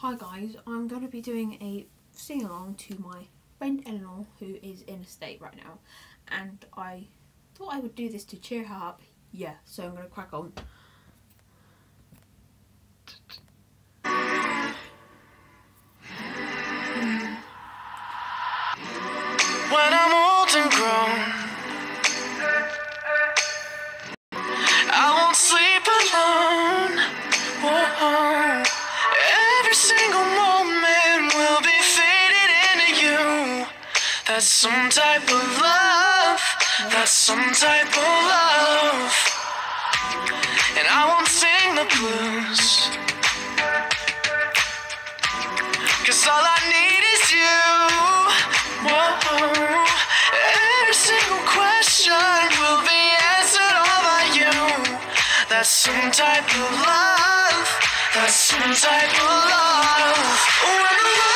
Hi guys, I'm going to be doing a sing along to my friend Eleanor who is in a state right now and I thought I would do this to cheer her up. Yeah, so I'm going to crack on. When I'm old and grown, That's some type of love. That's some type of love. And I won't sing the blues. Cause all I need is you. Whoa. Every single question will be answered all by you. That's some type of love. That's some type of love. When the world's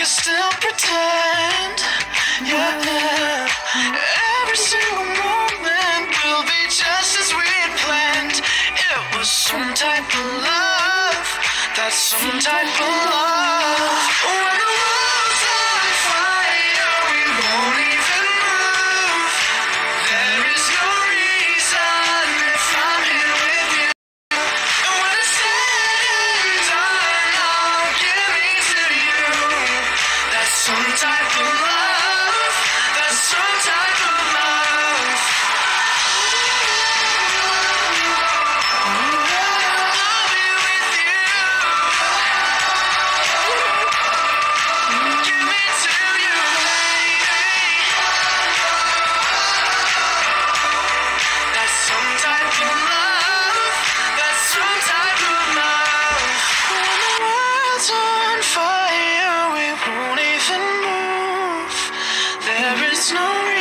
can still pretend. Yeah. Every single moment will be just as we had planned. It was some type of love. That's some type of love. When there's no reason